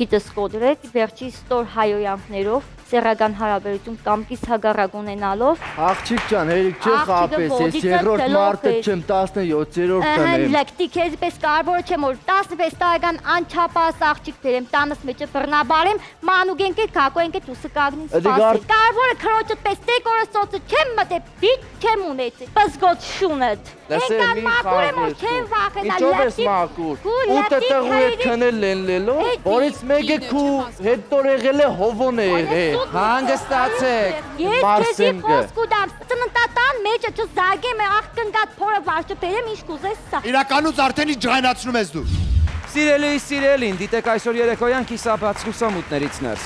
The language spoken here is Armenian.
քիթս կոդրեց վերջի ստոր հայոյանքներով սերական հարաբերություն կամ կիս հագարակ ունենալով Աղջիկ ջան, հերիք չի խապես, ես երրորդ մարտը է։ չեմ, 17-րդ Ահա եմ։ լեկտի քեզպես կարևորը չեմ որ 16 տարեկան անչափահաս աղջիկ բերեմ տանս մեջը բռնաբարեմ մանուգենկե կակոենկե դուսը կագնին սպասի կարևորը քրոջը պես տեկորը սոցը չեմ մտե բիտ չեմ ունեցի բզգոտ շունդ Լսե մի խաղեր։ չեմ վախենա Ուտը տեղու հետ քնել են լելով, Էդի- որից մեկը քու հետ տոր եղել է հովոն է եղել։ Հանգստացեք։ Ես քեզի խոսք ուդամ ծննդատան մեջը չզարգեմ է աղկնկատ փորը վարժը բերեմ ինչ կուզես սա Իրականուց արդեն ինչ ջղայնացնում ես դու։ Սիրելի, սիրելին, դիտեք այսօր երեկոյան կիսաբաց լուսամուտներից ներս։